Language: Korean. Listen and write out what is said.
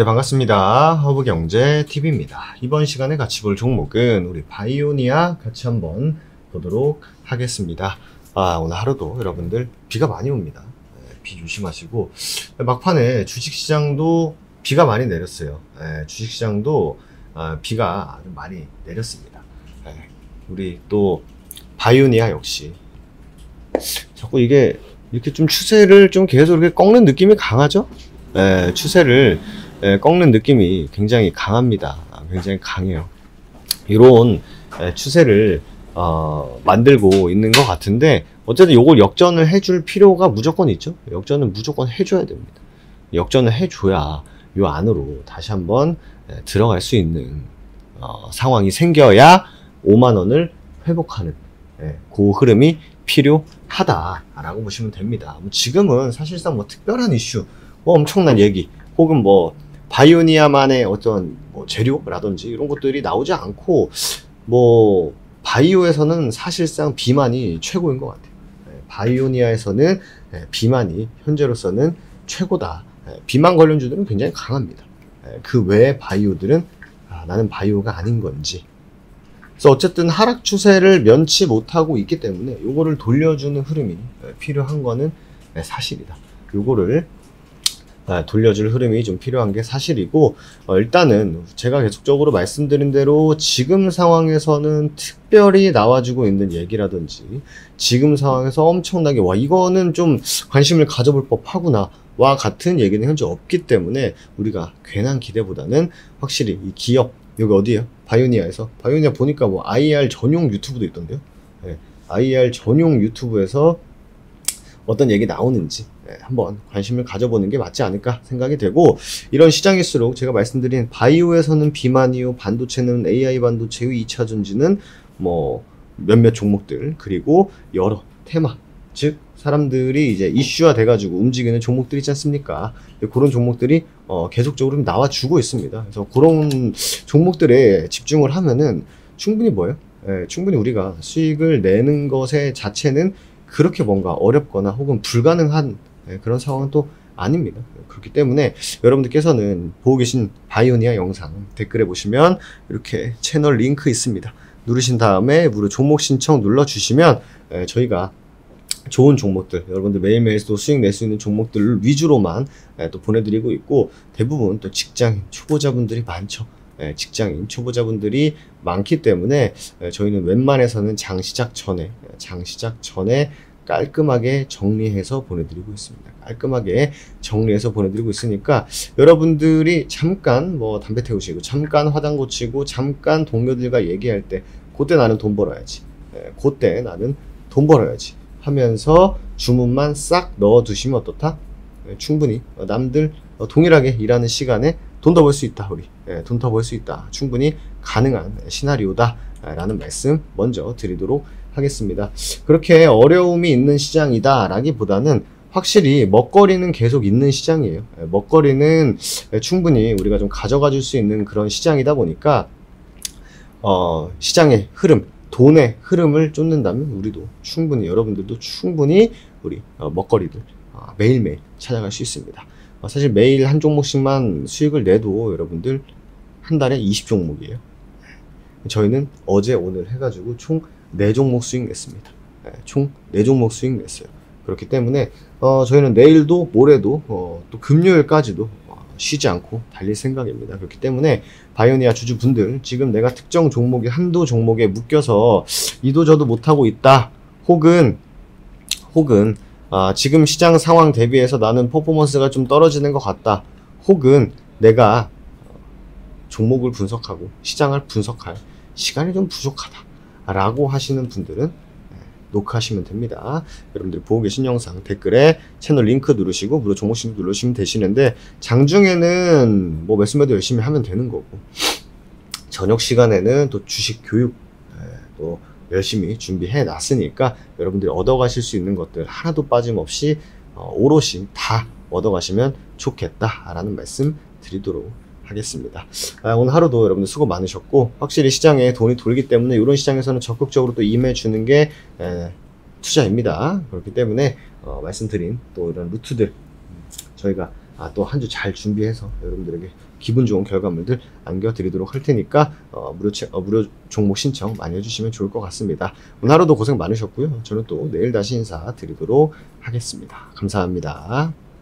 네, 반갑습니다. 허브경제TV입니다. 이번 시간에 같이 볼 종목은 우리 바이오니아 같이 한번 보도록 하겠습니다. 아, 오늘 하루도 여러분들 비가 많이 옵니다. 네, 비 조심하시고, 막판에 주식시장도 비가 많이 내렸어요. 네, 주식시장도 아, 비가 아주 많이 내렸습니다. 네, 우리 또 바이오니아 역시 자꾸 이게 이렇게 좀 추세를 좀 계속 이렇게 꺾는 느낌이 강하죠? 예, 추세를 예, 꺾는 느낌이 굉장히 강합니다. 아, 굉장히 강해요. 이런 예, 추세를 어, 만들고 있는 것 같은데 어쨌든 이걸 역전을 해줄 필요가 무조건 있죠. 역전은 무조건 해줘야 됩니다. 역전을 해줘야 이 안으로 다시 한번 예, 들어갈 수 있는 어, 상황이 생겨야 5만 원을 회복하는 예, 그 흐름이 필요하다라고 보시면 됩니다. 뭐 지금은 사실상 뭐 특별한 이슈, 뭐 엄청난 얘기, 혹은 뭐 바이오니아만의 어떤 뭐 재료라든지 이런 것들이 나오지 않고 뭐 바이오에서는 사실상 비만이 최고인 것 같아요. 예, 바이오니아에서는 예, 비만이 현재로서는 최고다. 예, 비만 관련주들은 굉장히 강합니다. 그 외의 바이오들은 아, 나는 바이오가 아닌 건지 그래서 어쨌든 하락 추세를 면치 못하고 있기 때문에 요거를 돌려주는 흐름이 필요한 거는 사실이다. 요거를 돌려줄 흐름이 좀 필요한 게 사실이고 어, 일단은 제가 계속적으로 말씀드린 대로 지금 상황에서는 특별히 나와주고 있는 얘기라든지 지금 상황에서 엄청나게 와 이거는 좀 관심을 가져볼 법하구나 와 같은 얘기는 현재 없기 때문에 우리가 괜한 기대보다는 확실히 이 기업 여기 어디에요? 바이오니아에서 바이오니아 보니까 뭐 IR 전용 유튜브도 있던데요. 네, IR 전용 유튜브에서 어떤 얘기 나오는지 네, 한번 관심을 가져보는 게 맞지 않을까 생각이 되고 이런 시장일수록 제가 말씀드린 바이오에서는 비만이요 반도체는 AI 반도체의 2차 전지는 뭐 몇몇 종목들 그리고 여러 테마 즉 사람들이 이제 이슈화 돼가지고 움직이는 종목들 있지 않습니까? 그런 종목들이 어, 계속적으로 나와주고 있습니다. 그래서 그런 종목들에 집중을 하면은 충분히 뭐예요? 예, 충분히 우리가 수익을 내는 것에 자체는 그렇게 뭔가 어렵거나 혹은 불가능한 예, 그런 상황은 또 아닙니다. 그렇기 때문에 여러분들께서는 보고 계신 바이오니아 영상 댓글에 보시면 이렇게 채널 링크 있습니다. 누르신 다음에 무료 종목 신청 눌러주시면 예, 저희가 좋은 종목들 여러분들 매일매일 또 수익 낼 수 있는 종목들 위주로만 예, 또 보내드리고 있고 대부분 또 직장인 초보자분들이 많죠. 예, 직장인 초보자분들이 많기 때문에 예, 저희는 웬만해서는 장 시작 전에 장 시작 전에 깔끔하게 정리해서 보내드리고 있습니다. 깔끔하게 정리해서 보내드리고 있으니까 여러분들이 잠깐 뭐 담배 태우시고 잠깐 화장 고치고 잠깐 동료들과 얘기할 때 그때 나는 돈 벌어야지. 그때 나는 돈 벌어야지. 하면서 주문만 싹 넣어 두시면 어떻다? 예, 충분히 남들 동일하게 일하는 시간에 돈 더 벌 수 있다 우리 예, 돈더 벌 수 있다 충분히 가능한 시나리오다 라는 말씀 먼저 드리도록 하겠습니다 그렇게 어려움이 있는 시장이다 라기보다는 확실히 먹거리는 계속 있는 시장이에요 예, 먹거리는 충분히 우리가 좀 가져가 줄 수 있는 그런 시장이다 보니까 어, 시장의 흐름 돈의 흐름을 쫓는다면 우리도 충분히 여러분들도 충분히 우리 어, 먹거리들 어, 매일매일 찾아갈 수 있습니다. 어, 사실 매일 한 종목씩만 수익을 내도 여러분들 한 달에 20종목이에요. 저희는 어제 오늘 해가지고 총 4종목 수익 냈습니다. 네, 총 4종목 수익 냈어요. 그렇기 때문에 어, 저희는 내일도 모레도 어, 또 금요일까지도 쉬지 않고 달릴 생각입니다. 그렇기 때문에 바이오니아 주주분들 지금 내가 특정 종목이 한두 종목에 묶여서 이도 저도 못하고 있다. 혹은 혹은 아, 지금 시장 상황 대비해서 나는 퍼포먼스가 좀 떨어지는 것 같다. 혹은 내가 종목을 분석하고 시장을 분석할 시간이 좀 부족하다. 라고 하시는 분들은 녹화하시면 됩니다. 여러분들이 보고 계신 영상 댓글에 채널 링크 누르시고 무료 종목신 누르시면 되시는데 장중에는 뭐 말씀해도 열심히 하면 되는 거고 저녁 시간에는 또 주식 교육 예, 또 열심히 준비해 놨으니까 여러분들이 얻어가실 수 있는 것들 하나도 빠짐없이 어, 오롯이 다 얻어가시면 좋겠다라는 말씀 드리도록 하겠습니다. 아, 오늘 하루도 여러분들 수고 많으셨고 확실히 시장에 돈이 돌기 때문에 이런 시장에서는 적극적으로 또 임해 주는 게 에, 투자입니다. 그렇기 때문에 어, 말씀드린 또 이런 루트들 저희가 아, 또 한 주 잘 준비해서 여러분들에게 기분 좋은 결과물들 안겨드리도록 할 테니까 어, 무료, 체- 어, 무료 종목 신청 많이 해주시면 좋을 것 같습니다. 오늘 하루도 고생 많으셨고요. 저는 또 내일 다시 인사드리도록 하겠습니다. 감사합니다.